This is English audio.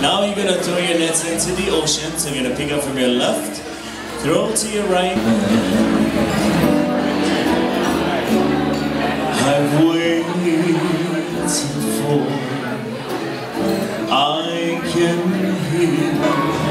Now you're gonna throw your nets into the ocean, so you're gonna pick up from your left, throw to your right. I've waited for I can hear